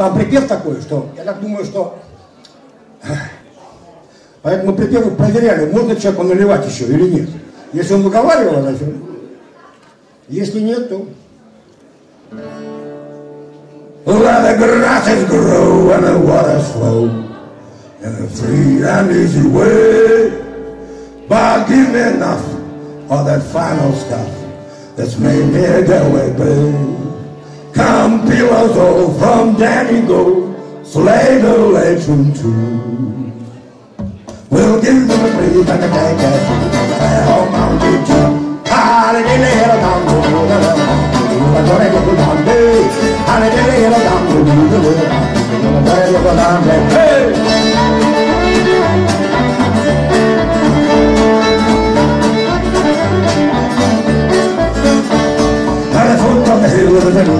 там припев такой, что я так думаю, что Поэтому при первых проверяли, можно человеку наливать еще или нет. Если он выговаривал, значит, если нет, то... Let the grasses grow and the waters flow in a free and easy way. But give me enough of that final stuff that's made me go away. Come pillows all from Donegal, slay the legend too. We'll give them a breeze and a day day. Home mountain dew. Holiday little down the road. I'm gonna the down day. Holiday little down the road. I'm gonna the down day. Hey! At the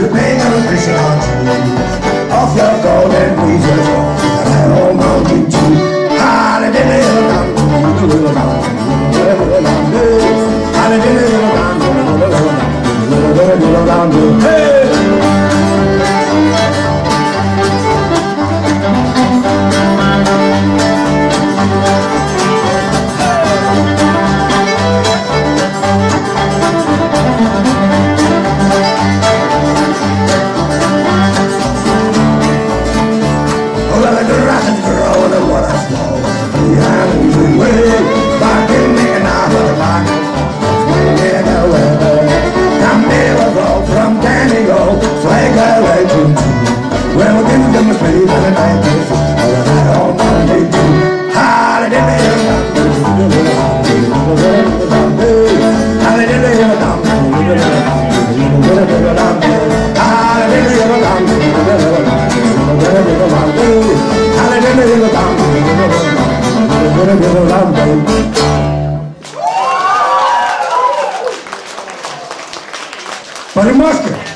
on it, you're paying on you, off your golden breezes, Паримашка!